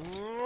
Whoa!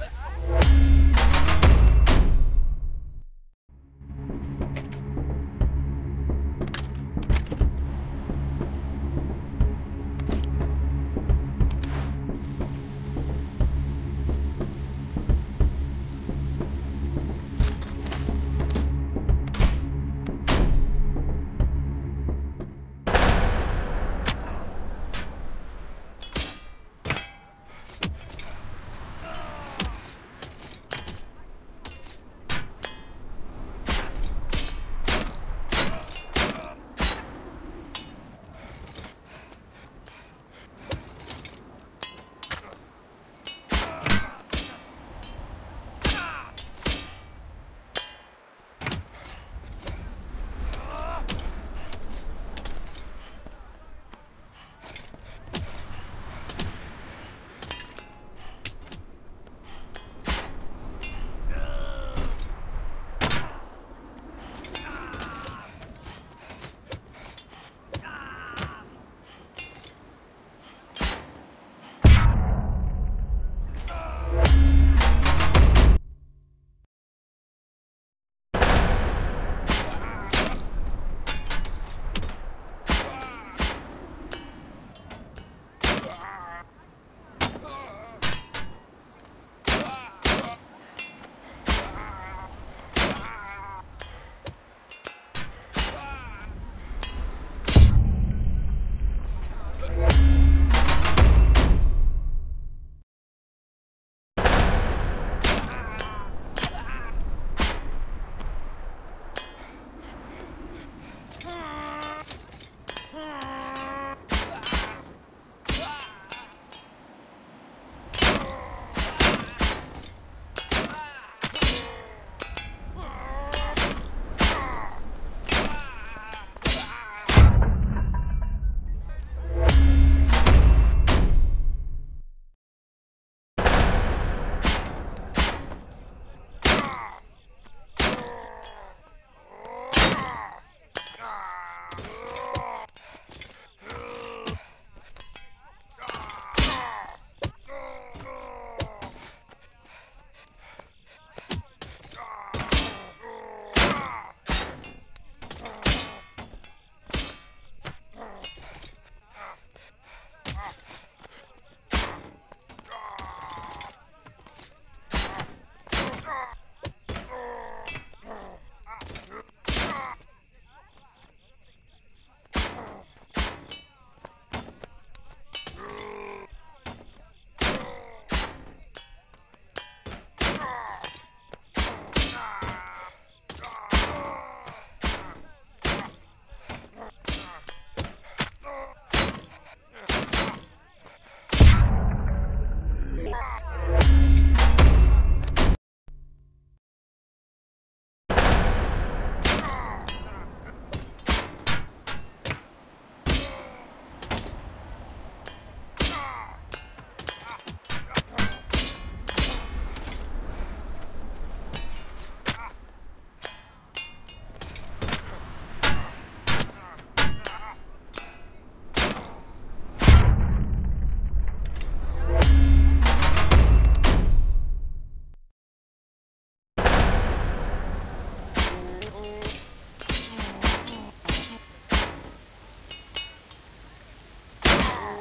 Ah!